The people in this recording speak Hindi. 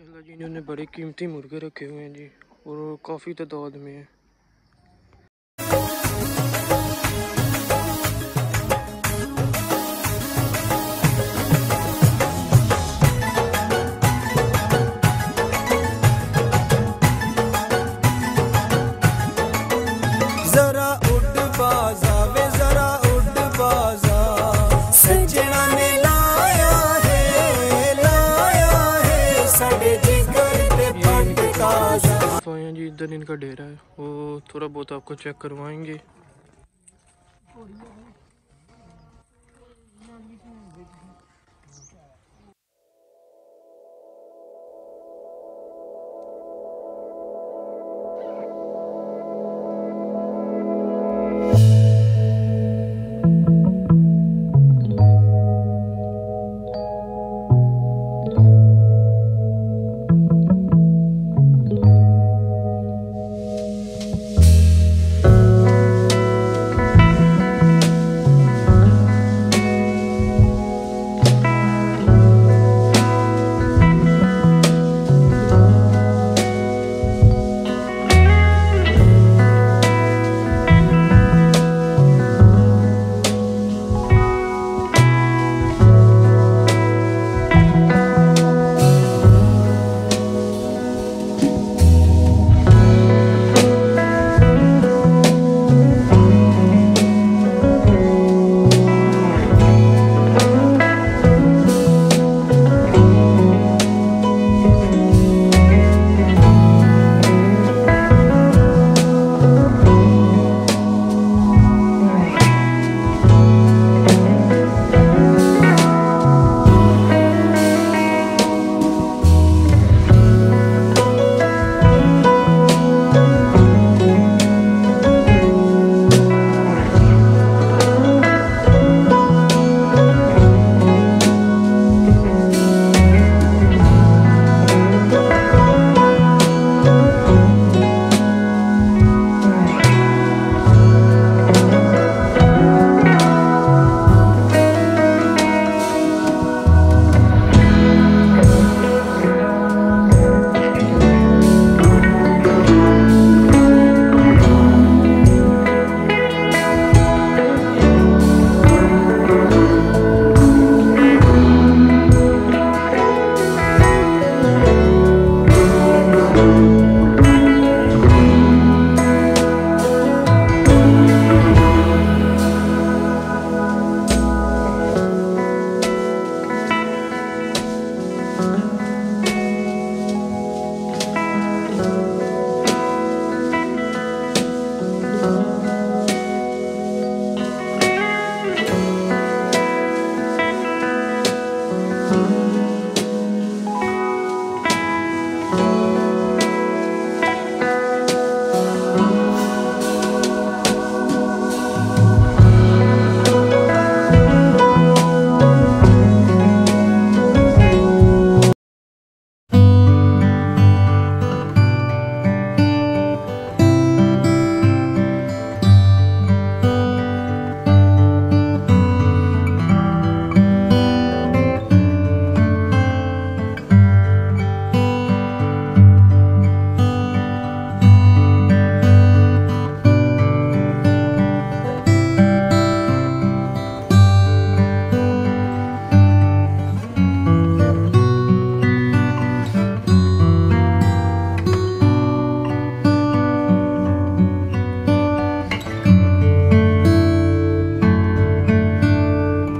माशाल्लाह जी, इन्होंने बड़े कीमती मुर्गे रखे हुए हैं जी, और काफ़ी तादाद में है। इधर इनका डेरा है। वो थोड़ा बहुत आपको चेक करवाएँगे।